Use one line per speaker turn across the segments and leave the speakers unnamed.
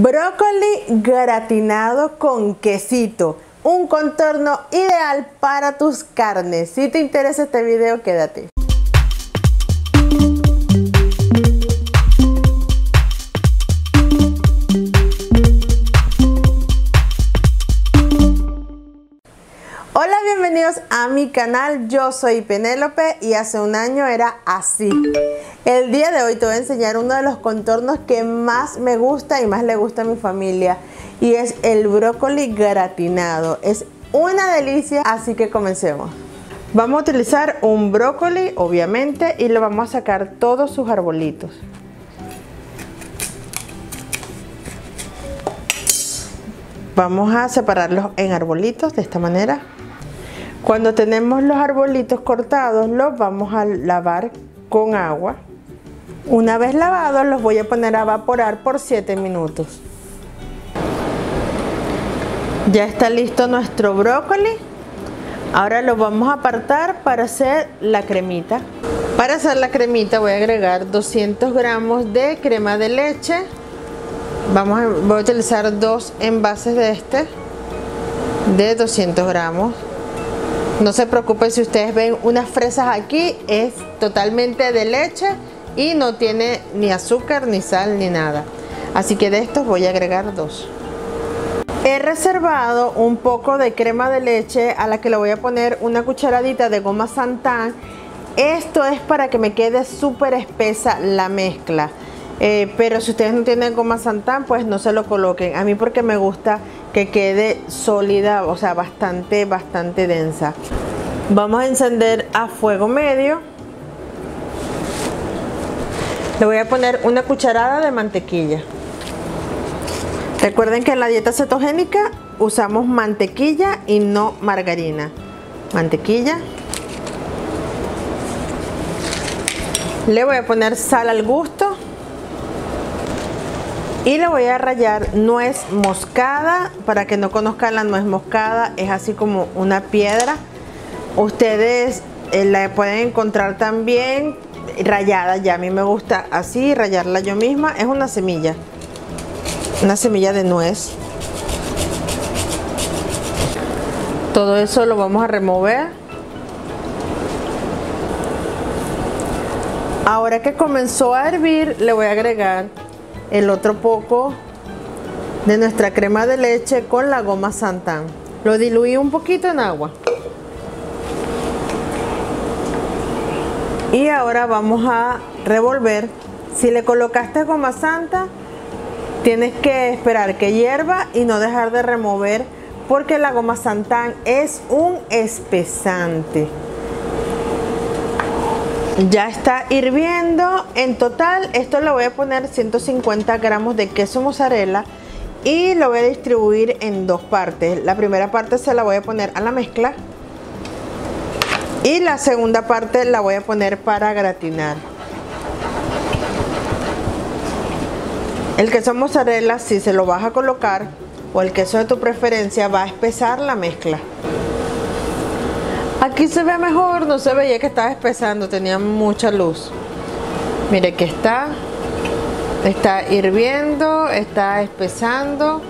Brócoli gratinado con quesito. Un contorno ideal para tus carnes. Si te interesa este video, quédate. Mi canal. Yo soy Penélope y hace un año era así. El día de hoy te voy a enseñar uno de los contornos que más me gusta y más le gusta a mi familia y es el brócoli gratinado. Es una delicia, así que comencemos. Vamos a utilizar un brócoli, obviamente, y le vamos a sacar todos sus arbolitos. Vamos a separarlos en arbolitos de esta manera. Cuando tenemos los arbolitos cortados, los vamos a lavar con agua. Una vez lavados, los voy a poner a evaporar por 7 minutos. Ya está listo nuestro brócoli. Ahora lo vamos a apartar para hacer la cremita. Para hacer la cremita voy a agregar 200 gramos de crema de leche. Vamos a, voy a utilizar dos envases de este de 200 gramos. No se preocupen si ustedes ven unas fresas aquí, es totalmente de leche y no tiene ni azúcar, ni sal, ni nada. Así que de estos voy a agregar dos. He reservado un poco de crema de leche a la que le voy a poner una cucharadita de goma santán. Esto es para que me quede súper espesa la mezcla. Eh, pero si ustedes no tienen goma santán, pues no se lo coloquen. A mí porque me gusta que quede sólida, o sea, bastante, bastante densa. Vamos a encender a fuego medio. Le voy a poner una cucharada de mantequilla. Recuerden que en la dieta cetogénica usamos mantequilla y no margarina. Mantequilla. Le voy a poner sal al gusto y le voy a rallar nuez moscada. Para que no conozcan la nuez moscada es así como una piedra. Ustedes eh, la pueden encontrar también rayada. Ya a mí me gusta así rayarla yo misma. Es una semilla. Una semilla de nuez. Todo eso lo vamos a remover. Ahora que comenzó a hervir le voy a agregar el otro poco de nuestra crema de leche con la goma santán. Lo diluí un poquito en agua. Y ahora vamos a revolver. Si le colocaste goma santa, tienes que esperar que hierva y no dejar de remover porque la goma santán es un espesante. Ya está hirviendo. En total, esto le voy a poner 150 gramos de queso mozzarella y lo voy a distribuir en dos partes. La primera parte se la voy a poner a la mezcla y la segunda parte la voy a poner para gratinar. El queso mozzarella, si se lo vas a colocar o el queso de tu preferencia, va a espesar la mezcla. Aquí se ve mejor, no se veía que estaba espesando, tenía mucha luz. Mire que está, está hirviendo, está espesando.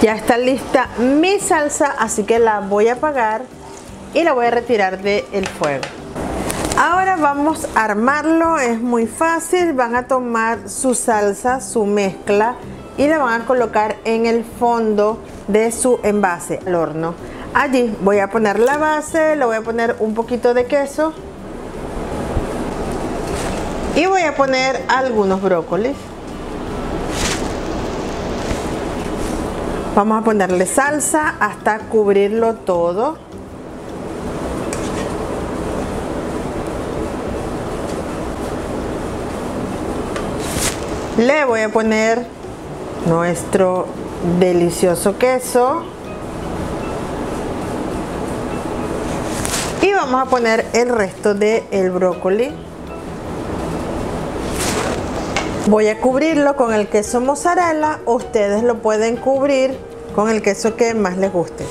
Ya está lista mi salsa, así que la voy a apagar y la voy a retirar del fuego. Ahora vamos a armarlo, es muy fácil, van a tomar su salsa, su mezcla y la van a colocar en el fondo de su envase al horno. Allí voy a poner la base, le voy a poner un poquito de queso y voy a poner algunos brócolis. Vamos a ponerle salsa hasta cubrirlo todo. Le voy a poner nuestro delicioso queso. Y vamos a poner el resto del el brócoli. Voy a cubrirlo con el queso mozzarella. Ustedes lo pueden cubrir con el queso que más les guste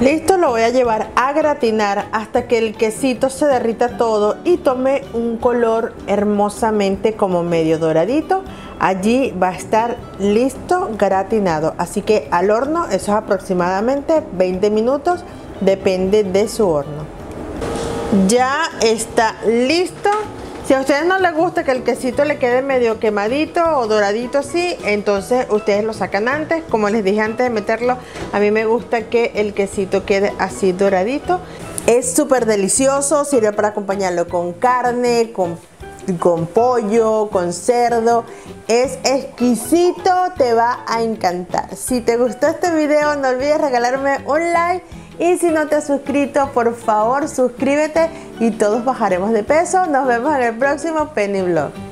listo lo voy a llevar a gratinar hasta que el quesito se derrita todo y tome un color hermosamente como medio doradito. Allí va a estar listo gratinado. Así que al horno, eso es aproximadamente 20 minutos, depende de su horno. Ya está listo. Si a ustedes no les gusta que el quesito le quede medio quemadito o doradito así, entonces ustedes lo sacan antes. Como les dije antes de meterlo, a mí me gusta que el quesito quede así doradito. Es súper delicioso, sirve para acompañarlo con carne, con, con pollo, con cerdo. Es exquisito, te va a encantar. Si te gustó este video, no olvides regalarme un like y si no te has suscrito, por favor suscríbete y todos bajaremos de peso. Nos vemos en el próximo Penny Vlog.